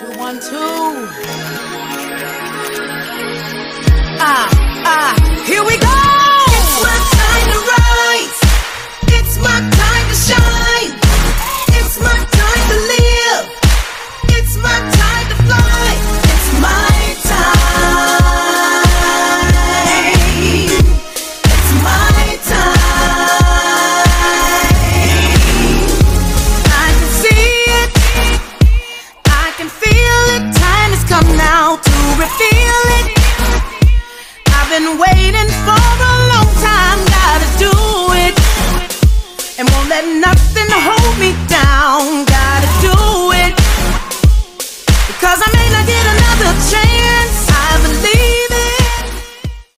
Two, one, two. Ah, ah, here we go. It's my time to rise. It's my time to shine. Can feel it. Time has come now to reveal it. I've been waiting for a long time. Gotta do it. And won't let nothing hold me down. Gotta do it. Because I may not get another chance.